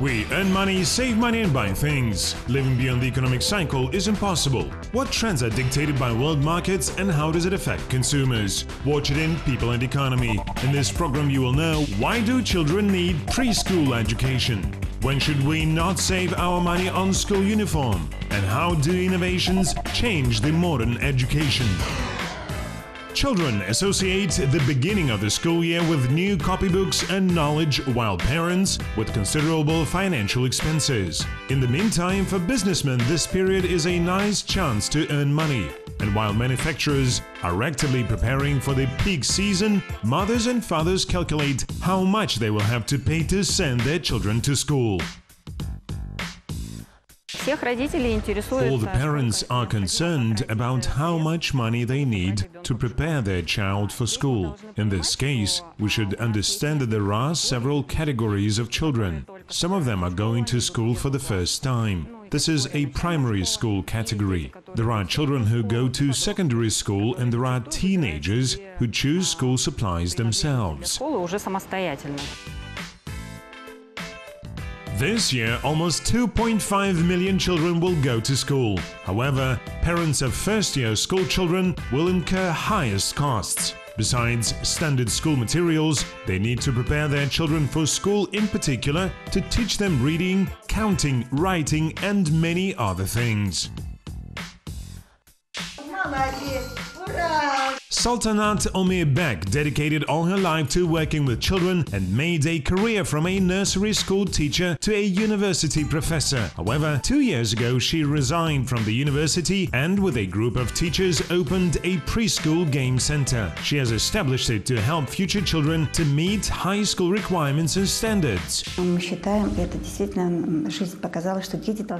We earn money, save money, and buy things. Living beyond the economic cycle is impossible. What trends are dictated by world markets and how does it affect consumers? Watch it in People and Economy. In this program, you will know why do children need preschool education? When should we not save our money on school uniform? And how do innovations change the modern education? Children associate the beginning of the school year with new copybooks and knowledge, while parents with considerable financial expenses. In the meantime, for businessmen, this period is a nice chance to earn money. And while manufacturers are actively preparing for the peak season, mothers and fathers calculate how much they will have to pay to send their children to school. All the parents are concerned about how much money they need to prepare their child for school. In this case, we should understand that there are several categories of children. Some of them are going to school for the first time. This is a primary school category. There are children who go to secondary school and there are teenagers who choose school supplies themselves. This year, almost 2.5 million children will go to school. However, parents of first-year school children will incur highest costs. Besides standard school materials, they need to prepare their children for school in particular to teach them reading, counting, writing and many other things. Sultanat Omir Beg dedicated all her life to working with children and made a career from a nursery school teacher to a university professor. However, two years ago she resigned from the university and with a group of teachers opened a preschool game center. She has established it to help future children to meet high school requirements and standards.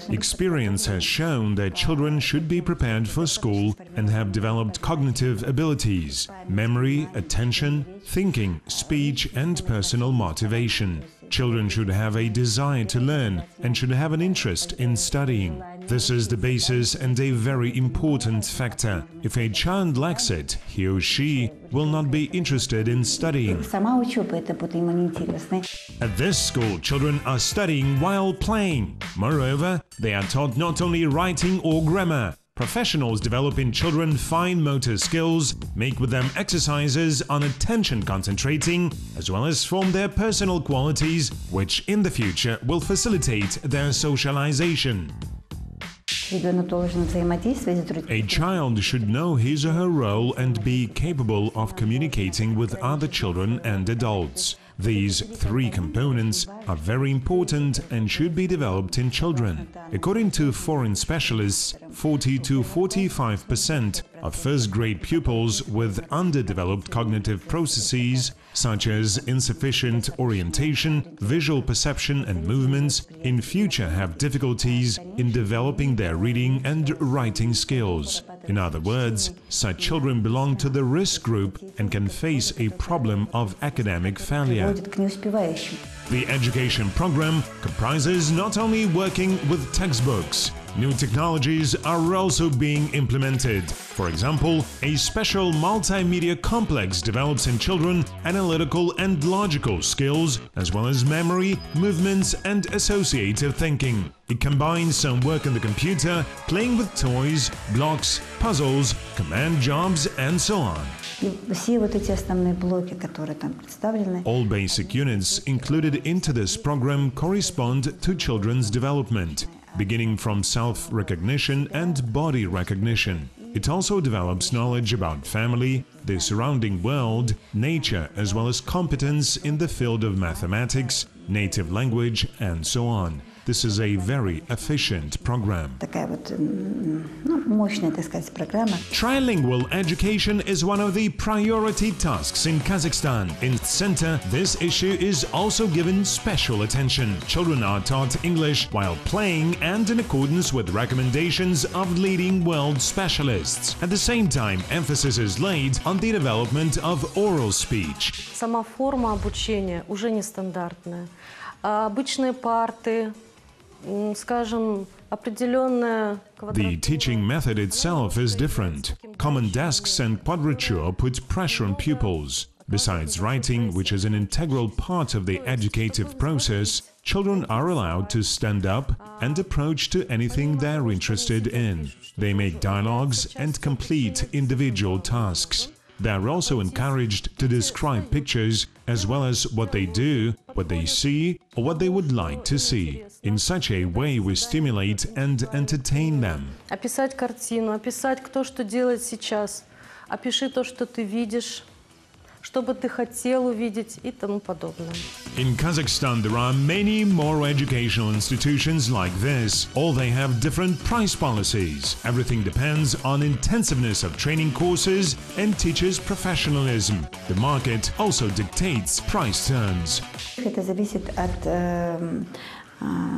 Experience has shown that children should be prepared for school and have developed cognitive abilities qualities memory, attention, thinking, speech, and personal motivation. Children should have a desire to learn and should have an interest in studying. This is the basis and a very important factor. If a child lacks it, he or she will not be interested in studying. At this school, children are studying while playing. Moreover, they are taught not only writing or grammar, Professionals developing children fine motor skills, make with them exercises on attention concentrating, as well as form their personal qualities, which in the future will facilitate their socialization. A child should know his or her role and be capable of communicating with other children and adults. These three components are very important and should be developed in children. According to foreign specialists, 40 to 45% of first grade pupils with underdeveloped cognitive processes, such as insufficient orientation, visual perception, and movements, in future have difficulties in developing their reading and writing skills. In other words, such children belong to the risk group and can face a problem of academic failure. The education program comprises not only working with textbooks, New technologies are also being implemented. For example, a special multimedia complex develops in children analytical and logical skills, as well as memory, movements and associative thinking. It combines some work on the computer, playing with toys, blocks, puzzles, command jobs and so on. All basic units included into this program correspond to children's development beginning from self recognition and body recognition. It also develops knowledge about family, the surrounding world, nature, as well as competence in the field of mathematics, native language, and so on. This is a very efficient program. такая вот м, ну, мощная, так сказать, программа. Trilingual education is one of the priority tasks in Kazakhstan. In its center, this issue is also given special attention. Children are taught English while playing and in accordance with recommendations of leading world specialists. At the same time, emphasis is laid on the development of oral speech. Сама форма обучения уже нестандартная. А обычные парты, м, скажем, определенная the teaching method itself is different. Common desks and quadrature put pressure on pupils. Besides writing, which is an integral part of the educative process, children are allowed to stand up and approach to anything they're interested in. They make dialogues and complete individual tasks. They are also encouraged to describe pictures as well as what they do, what they see, or what they would like to see. In such a way, we stimulate and entertain them. Описать картину, описать, кто что делает сейчас. Опиши то, что ты видишь, что бы ты хотел увидеть и тому подобное. In Kazakhstan, there are many more educational institutions like this. All they have different price policies. Everything depends on intensiveness of training courses and teachers' professionalism. The market also dictates price terms. Это зависит от э, а,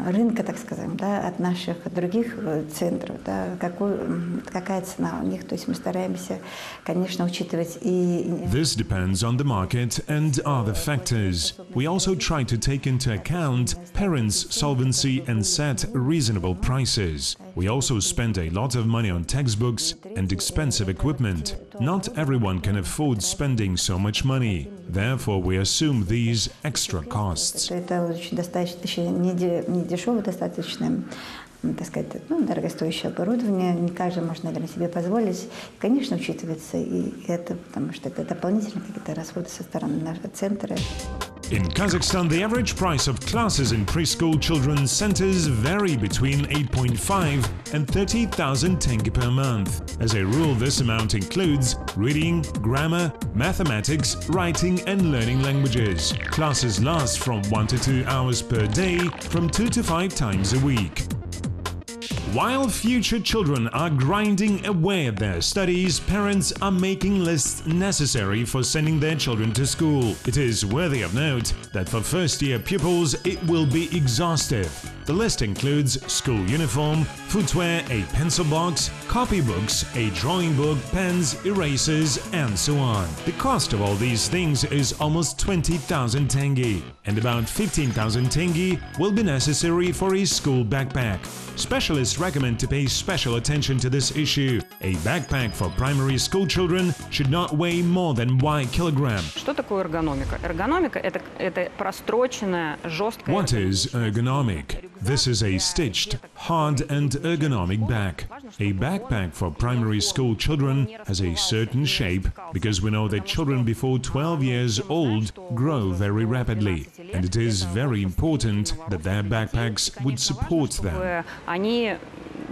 рынка, так скажем, да, от наших других э, центров, да, какой, м, какая цена у них. То есть мы стараемся, конечно, учитывать и This depends on the market and other factors. We also try to take into account parents' solvency and set reasonable prices. We also spend a lot of money on textbooks and expensive equipment. Not everyone can afford spending so much money. Therefore, we assume these extra costs. это очень достаточно не, де- не дешевое, достаточно, так сказать, ну, дорогостоящее оборудование. Не каждый может, наверное, себе позволить. Конечно, учитывается и это, потому что это дополнительные какие-то расходы со стороны нашего центра. In Kazakhstan, the average price of classes in preschool children's centers vary between 8.5 and 30,000 tenge per month. As a rule, this amount includes reading, grammar, mathematics, writing, and learning languages. Classes last from 1 to 2 hours per day, from 2 to 5 times a week. While future children are grinding away at their studies, parents are making lists necessary for sending their children to school. It is worthy of note that for first year pupils it will be exhaustive. The list includes school uniform, footwear, a pencil box, copybooks, a drawing book, pens, erasers, and so on. The cost of all these things is almost 20,000 tenge, and about 15,000 tenge will be necessary for a school backpack. Specialists recommend to pay special attention to this issue. A backpack for primary school children should not weigh more than 1 kilogram. Что такое эргономика? Эргономика это, это простроченная, жесткая. What is ergonomic? This is a stitched, hard and ergonomic back. A backpack for primary school children has a certain shape because we know that children before 12 years old grow very rapidly and it is very important that their backpacks would support them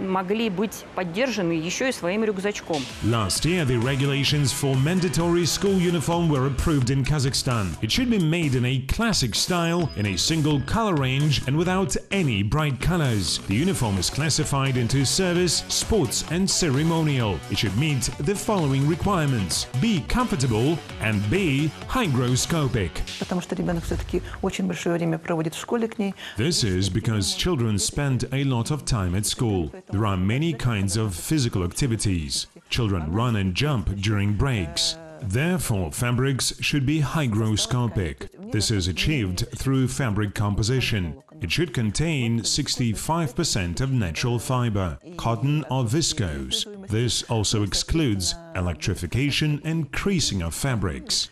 чтобы они могли быть поддержаны еще и своим рюкзачком. Last year, the regulations for mandatory school uniform were approved in Kazakhstan. It should be made in a classic style, in a single color range, and without any bright colors. The uniform is classified into service, sports, and ceremonial. It should meet the following requirements be comfortable and be hygroscopic. потому что ребенок все-таки очень большое время проводит в школе к ней. This is because children spend a lot of time at school. There are many kinds of physical activities. Children run and jump during breaks. Therefore, fabrics should be hygroscopic. This is achieved through fabric composition. It should contain 65% of natural fiber, cotton or viscose. This also excludes electrification and creasing of fabrics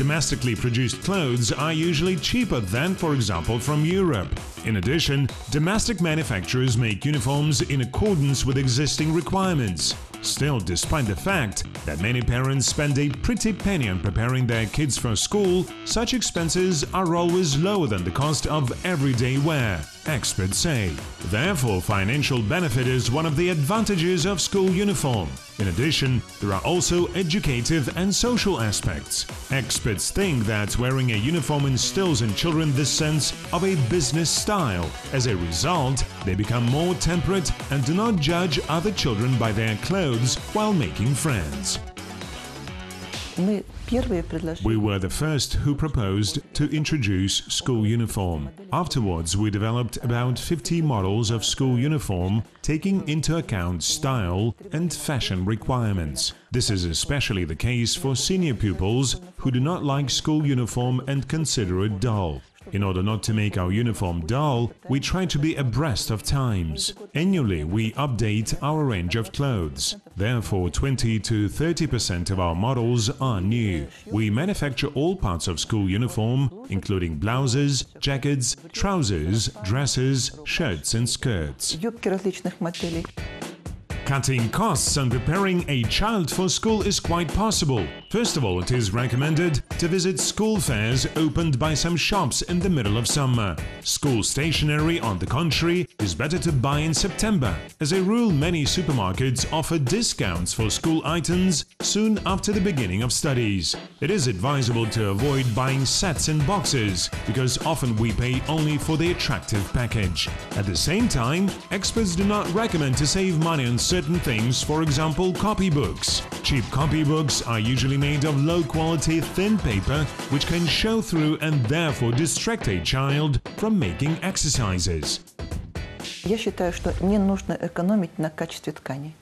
domestically produced clothes are usually cheaper than, for example, from Europe. In addition, domestic manufacturers make uniforms in accordance with existing requirements. Still, despite the fact that many parents spend a pretty penny on preparing their kids for school, such expenses are always lower than the cost of everyday wear experts say. Therefore, financial benefit is one of the advantages of school uniform. In addition, there are also educative and social aspects. Experts think that wearing a uniform instills in children the sense of a business style. As a result, they become more temperate and do not judge other children by their clothes while making friends. We were the first who proposed to introduce school uniform. Afterwards, we developed about 50 models of school uniform, taking into account style and fashion requirements. This is especially the case for senior pupils who do not like school uniform and consider it dull. In order not to make our uniform dull, we try to be abreast of times. Annually, we update our range of clothes. Therefore, 20 to 30% of our models are new. We manufacture all parts of school uniform, including blouses, jackets, trousers, dresses, shirts and skirts. Cutting costs and preparing a child for school is quite possible. First of all, it is recommended to visit school fairs opened by some shops in the middle of summer. School stationery, on the contrary, is better to buy in September. As a rule, many supermarkets offer discounts for school items soon after the beginning of studies. It is advisable to avoid buying sets and boxes because often we pay only for the attractive package. At the same time, experts do not recommend to save money on certain things, for example, copybooks. Cheap copybooks are usually made of low quality thin paper which can show through and therefore distract a child from making exercises. Я считаю, что не нужно экономить на качестве ткани.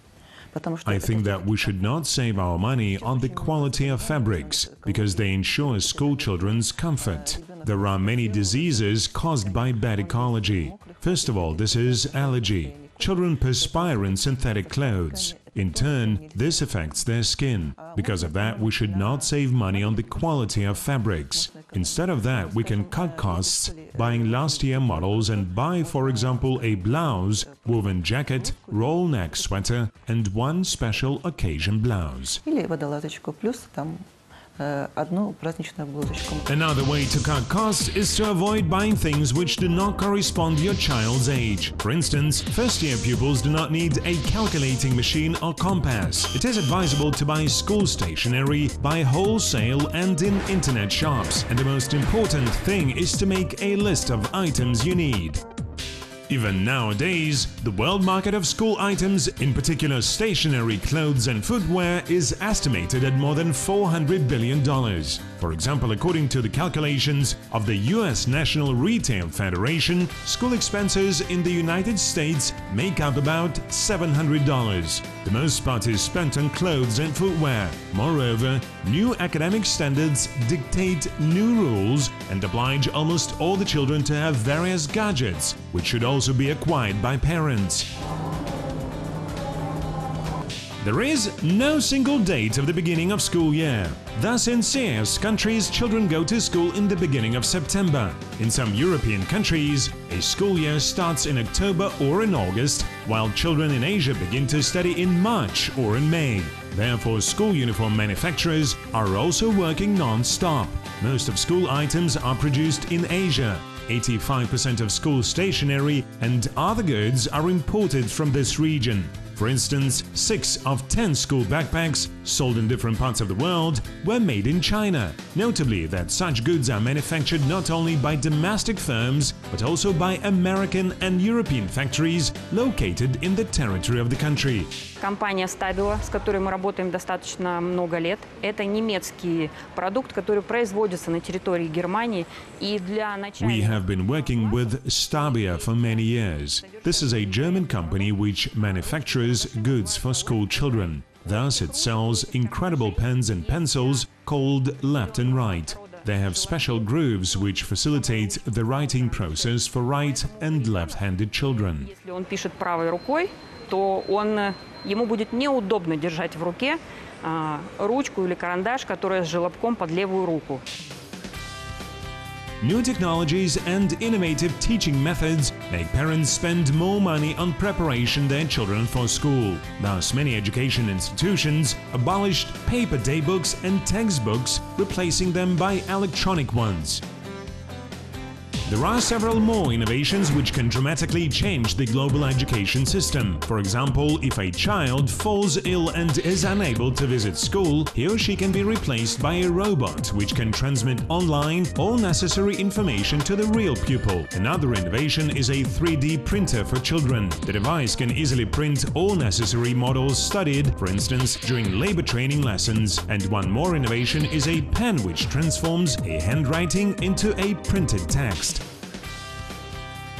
Потому что I это think that we should not save our money on the quality of fabrics because they ensure school children's comfort. There are many diseases caused by bad ecology. First of all, this is allergy. Children perspire in synthetic clothes. In turn, this affects their skin. Because of that, we should not save money on the quality of fabrics. Instead of that, we can cut costs buying last year models and buy, for example, a blouse, woven jacket, roll neck sweater, and one special occasion blouse. Или водолазочку, плюс там э, одну праздничную блузочку. Another way to cut costs is to avoid buying things which do not correspond to your child's age. For instance, first year pupils do not need a calculating machine or compass. It is advisable to buy school stationery by wholesale and in internet shops. And the most important thing is to make a list of items you need. Even nowadays, the world market of school items, in particular stationery, clothes and footwear, is estimated at more than $400 billion. For example, according to the calculations of the US National Retail Federation, school expenses in the United States make up about $700. The most part is spent on clothes and footwear. Moreover, new academic standards dictate new rules and oblige almost all the children to have various gadgets, which should also be acquired by parents. There is no single date of the beginning of school year. Thus, in CIS countries, children go to school in the beginning of September. In some European countries, a school year starts in October or in August, while children in Asia begin to study in March or in May. Therefore, school uniform manufacturers are also working non-stop. Most of school items are produced in Asia. 85% of school stationery and other goods are imported from this region. For instance, 6 of 10 school backpacks sold in different parts of the world were made in China. Notably that such goods are manufactured not only by domestic firms but also by American and European factories located in the territory of the country. Компания Stabilo, с которой мы работаем достаточно много лет, это немецкий продукт, который производится на территории Германии и для начала... We have been working with Stabilo for many years. This is a German company which manufactures goods for school children. Thus, it sells incredible pens and pencils called left and right. They have special grooves which facilitate the writing process for right and left-handed children. Если он пишет правой рукой, то он, э, ему будет неудобно держать в руке а, ручку или карандаш, которая с желобком под левую руку. New technologies and innovative teaching methods make parents spend more money on preparation their children for school. Thus, many education institutions abolished paper daybooks and textbooks, replacing them by electronic ones. There are several more innovations which can dramatically change the global education system. For example, if a child falls ill and is unable to visit school, he or she can be replaced by a robot which can transmit online all necessary information to the real pupil. Another innovation is a 3D printer for children. The device can easily print all necessary models studied, for instance, during labor training lessons. And one more innovation is a pen which transforms a handwriting into a printed text.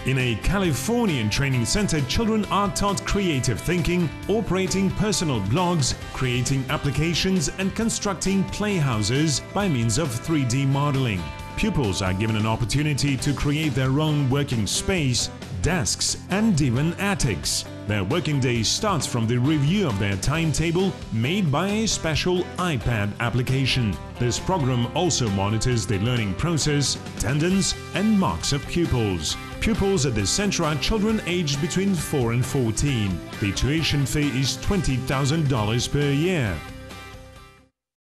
In a Californian training center, children are taught creative thinking, operating personal blogs, creating applications, and constructing playhouses by means of 3D modeling. Pupils are given an opportunity to create their own working space, desks, and even attics. Their working day starts from the review of their timetable made by a special iPad application. This program also monitors the learning process, attendance, and marks of pupils. Pupils at the center are children aged between 4 and 14. The tuition fee is $20,000 per year.